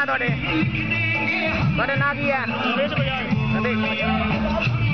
Banana tadi. Banana lagi ya. Nanti.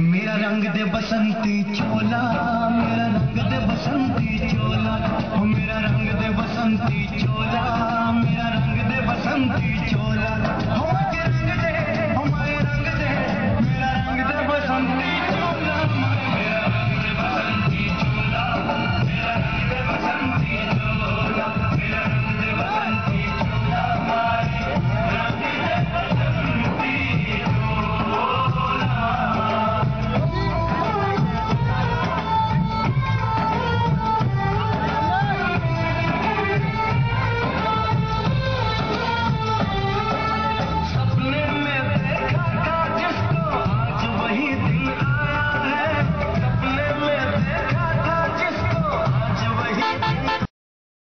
मेरा रंग दे बसंती चोला मेरा रंग दे बसंती चोला।